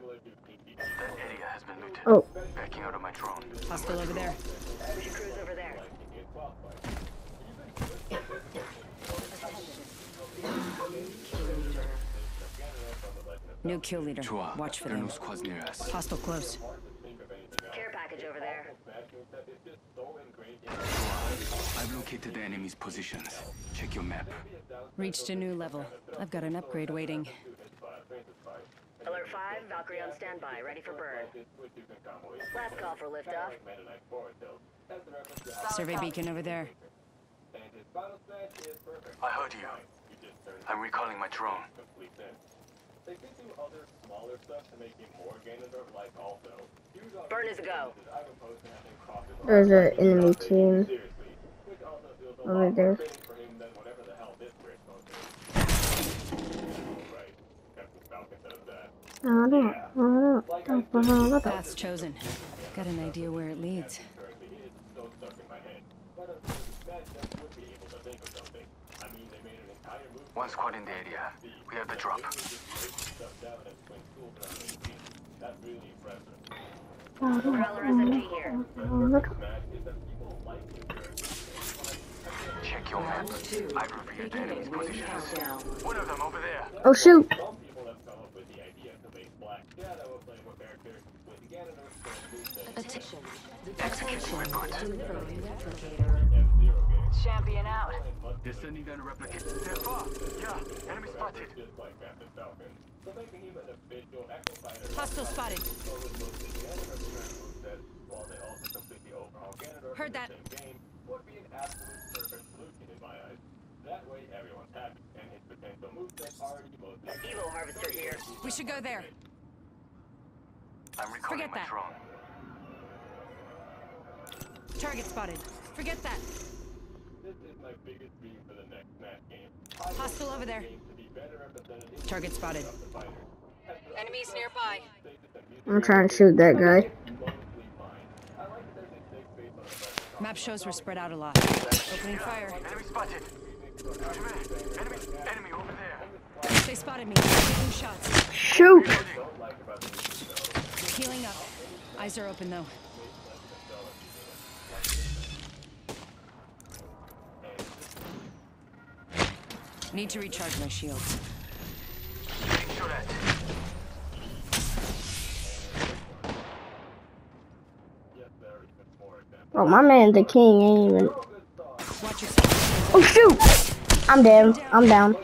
That area has been looted. Oh. Backing out of my drone. Hostile over there. Your crew's over there. New kill leader. 좋아. Watch for them. no squads near us. Hostile close. Care package over there. I've located the enemy's positions. Check your map. Reached a new level. I've got an upgrade waiting. Alert 5, Valkyrie on standby, ready for burn. Last call for liftoff. Survey beacon over there. I heard you. I'm recalling my drone. Burn is a go. There's an enemy team over there. Path's chosen. Got an idea where it leads. One squad in the area. We have the drop. Prowler SMG here. Check your map. I've revealed the enemy's positions. One of them over there. Oh shoot! Executing report. Champion out. They're sending down a replicate. They're far. Yeah, enemy spotted. Hostile spotted. Heard that. Evo harvester here. We should go there. I'm recalling Forget my that. drone. Target spotted. Forget that. Hostile over there. Target spotted. Enemies nearby. I'm trying to shoot that guy. Map shows we're spread out a lot. Opening fire. Enemy spotted. Enemy, enemy over there. They spotted me. Taking shots. Shoot! Healing up. Eyes are open though. Need to recharge my shields. Make sure that. Oh, my man, the king, ain't even. Oh shoot! I'm down. I'm down.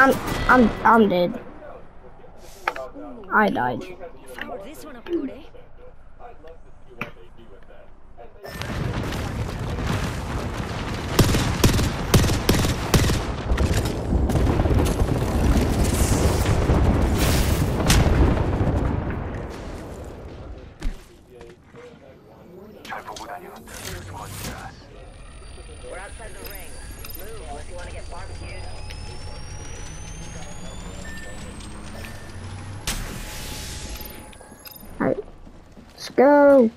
I'm I'm I'm dead. I died. In.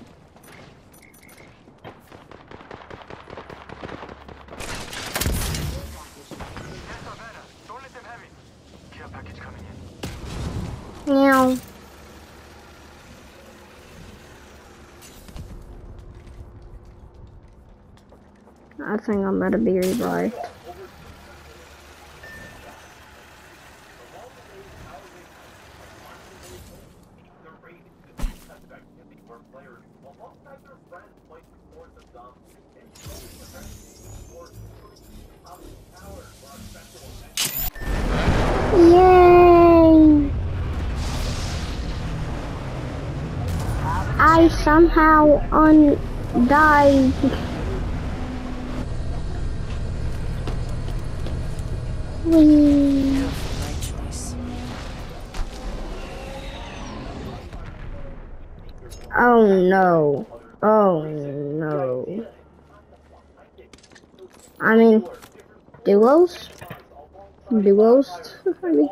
Meow. I think I'm to be revived. Yay! I somehow undied. Oh no. Oh no. I mean, duos? Duos? I mean,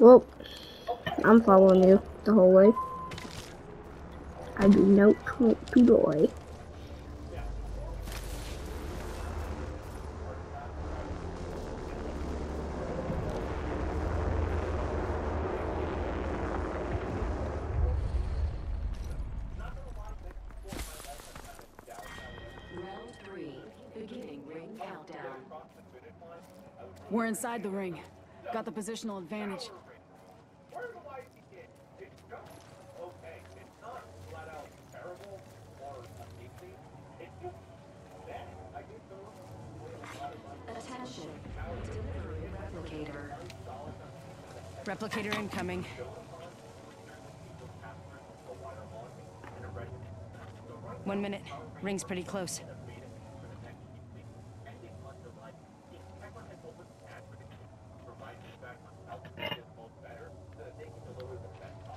Well, I'm following you the whole way. I do not want to die. Countdown. We're inside the ring. Got the positional advantage. Attention. Delivery replicator. Replicator incoming. One minute. Ring's pretty close.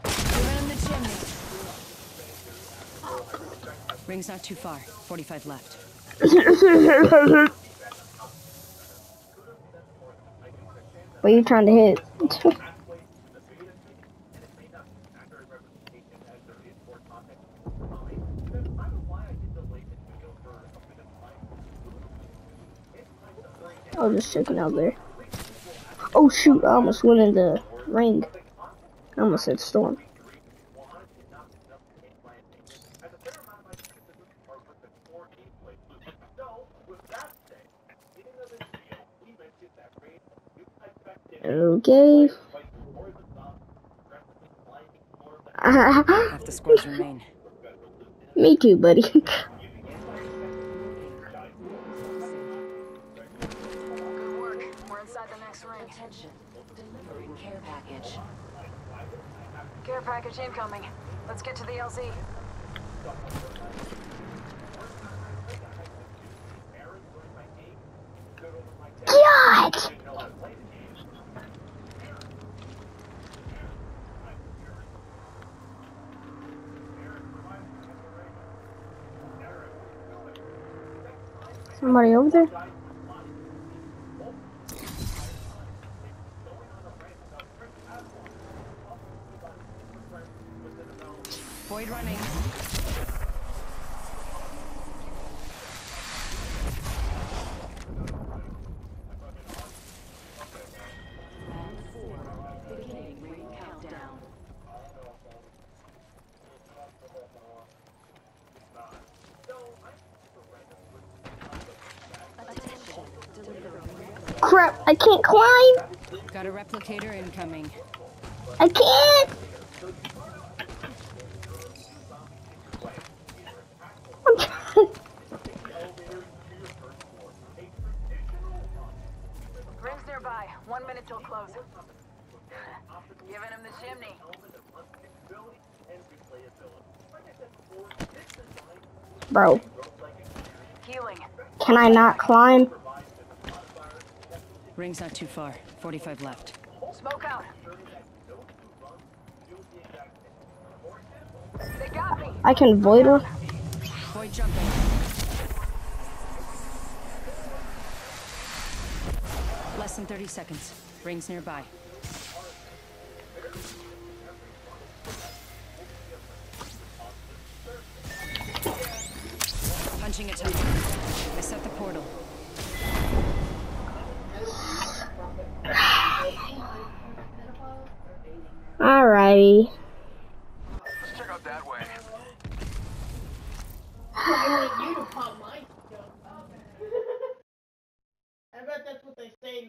Moving in the chimney. Ring's not too far. 45 left. What are you trying to hit? I was just checking out there. Oh shoot, I almost went in the ring. I almost said storm. Half remain. Me too, buddy. Good work. We're inside the next ring. Attention. Delivering care package. Care package incoming. Let's get to the LZ. Somebody over there? Void running. Round four. Beginning ring countdown. Attention. Delivering replicator. Crap, I can't climb! Got a replicator incoming. I can't! I'm trying. Ring's nearby. One minute till close. Giving him the chimney. Bro, Healing. can I not climb? Ring's not too far. 45 left. Smoke out. They got me. I can void her. Void jumping. Less than 30 seconds. Ring's nearby. Punching a tunnel. I set the portal. Alrighty. Let's check out that way. I bet that's what they say to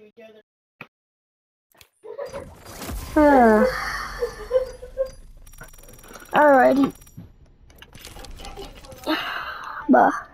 each other. Alrighty. Bah.